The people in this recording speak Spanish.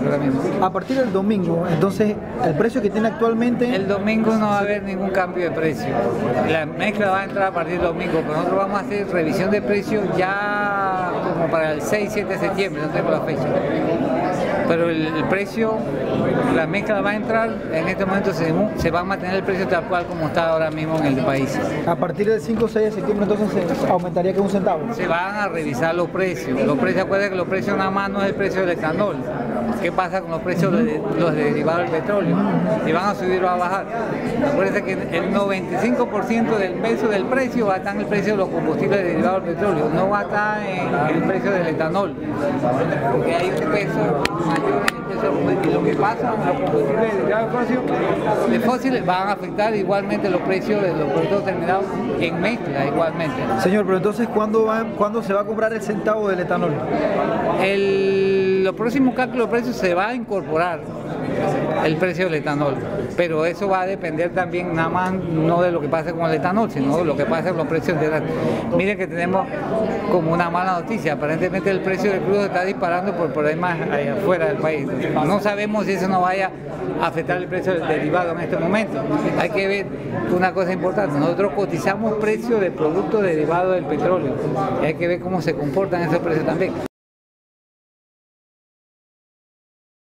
fuerte ahora mismo. A partir del domingo, entonces, el precio que tiene actualmente... El domingo no va a haber ningún cambio de precio. La mezcla va a entrar a partir del domingo, pero nosotros vamos a hacer revisión de precios ya como para el 6-7 de septiembre, no tenemos la fecha pero el, precio, la mezcla va a entrar, en este momento se, va a mantener el precio tal cual como está ahora mismo en el país. A partir del 5 o 6 de septiembre entonces se aumentaría que un centavo. Se van a revisar los precios. Los precios, acuérdense que los precios nada más no es el precio del etanol. ¿Qué pasa con los precios de los derivados del petróleo? Si van a subir o a bajar. Acuérdense que el 95% del peso del precio va a estar en el precio de los combustibles derivados del petróleo, no va a estar en el precio del etanol, porque hay un peso y lo que pasa los combustibles de fósiles van a afectar igualmente los precios de los productos terminados en mezcla igualmente. Señor, pero entonces ¿cuándo, va, ¿cuándo se va a comprar el centavo del etanol? El, los próximos cálculos de precios se va a incorporar el precio del etanol. Pero eso va a depender también nada más no de lo que pase con el etanol, sino de lo que pase con los precios de Miren que tenemos como una mala noticia, aparentemente el precio del crudo está disparando por problemas allá afuera del país. No sabemos si eso no vaya a afectar el precio del derivado en este momento. Hay que ver una cosa importante, nosotros cotizamos precios de productos derivados del petróleo y hay que ver cómo se comportan esos precios también.